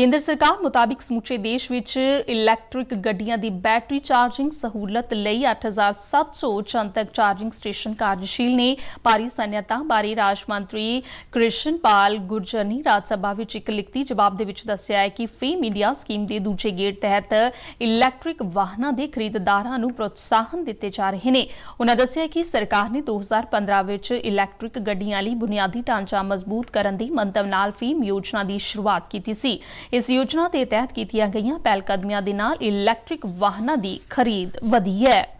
ਕੇਂਦਰ ਸਰਕਾਰ ਮੁਤਾਬਿਕ ਸਮੁੱਚੇ ਦੇਸ਼ ਵਿੱਚ ਇਲੈਕਟ੍ਰਿਕ ਗੱਡੀਆਂ ਦੀ ਬੈਟਰੀ ਚਾਰਜਿੰਗ ਸਹੂਲਤ ਲਈ 8700 ਜਨਤਕ ਚਾਰਜਿੰਗ ਸਟੇਸ਼ਨ ਕਾਰਜਸ਼ੀਲ ਨੇ। ਭਾਰੀ ਸਨਅਤਾਂ ਬਾਰੇ ਰਾਜ ਮੰਤਰੀ ਕ੍ਰਿਸ਼ਨਪਾਲ ਗੁਰਜਰ ਨੇ ਰਾਜ ਸਭਾ ਵਿੱਚ ਇੱਕ ਲਿਖਤੀ ਜਵਾਬ ਦੇ ਵਿੱਚ ਦੱਸਿਆ ਹੈ ਕਿ ਫੇਮ ਇੰਡੀਆ ਸਕੀਮ ਦੇ ਦੂਜੇ ਗੇੜ ਤਹਿਤ ਇਲੈਕਟ੍ਰਿਕ ਵਾਹਨਾਂ ਦੇ ਖਰੀਦਦਾਰਾਂ ਨੂੰ ਪ੍ਰੋਤਸਾਹਨ ਦਿੱਤੇ ਜਾ ਰਹੇ ਨੇ। ਉਹਨਾਂ ਦੱਸਿਆ ਕਿ ਸਰਕਾਰ ਨੇ 2015 ਵਿੱਚ ਇਲੈਕਟ੍ਰਿਕ ਗੱਡੀਆਂ ਲਈ ਬੁਨਿਆਦੀ ਢਾਂਚਾ ਮਜ਼ਬੂਤ ਕਰਨ ਦੀ ਮੰਤਵ ਨਾਲ ਫੇਮ ਯੋਜਨਾ ਦੀ ਸ਼ੁਰੂਆਤ ਕੀਤੀ ਸੀ। ਇਸ ਯੋਜਨਾ ਦੇ ਤਹਿਤ ਕੀਤੀਆਂ ਗਈਆਂ ਪਹਿਲਕਦਮੀਆਂ ਦੇ ਨਾਲ ਇਲੈਕਟ੍ਰਿਕ ਵਾਹਨਾਂ ਦੀ ਖਰੀਦ ਵਧੀ ਹੈ।